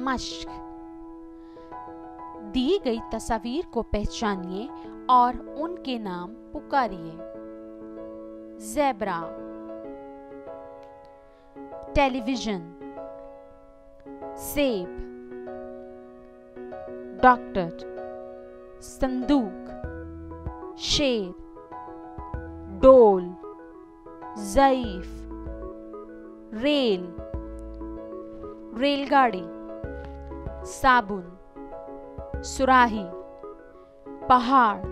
मश्क। दी गई तस्वीर को पहचानिए और उनके नाम पुकारिए। जेब्रा। टेलीविज़न। सेब। डॉक्टर। संदूक। शेर। डोल। जईफ। रेल। रेलगाड़ी। साबुन सुराही पहाड़